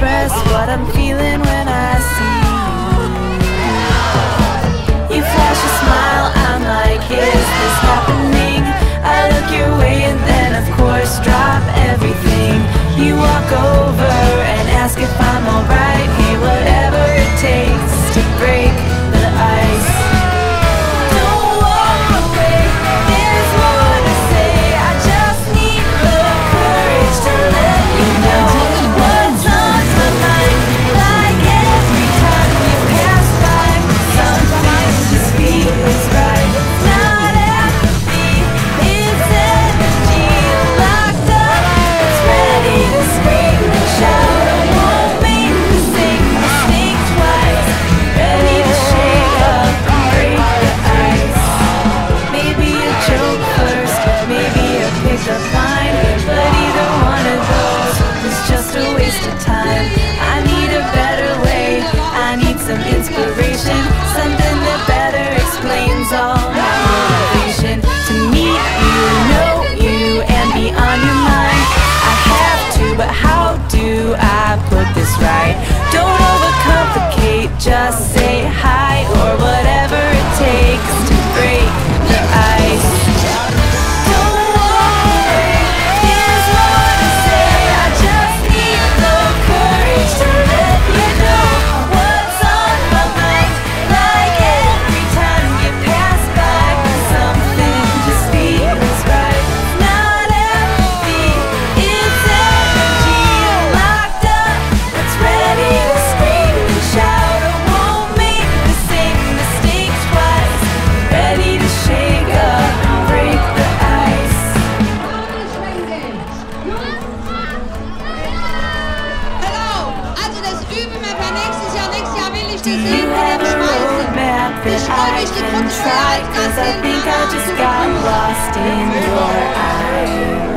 what I'm feeling when I Yeah. do you have a roadmap that I can try? Cause I think I just got lost in your eyes.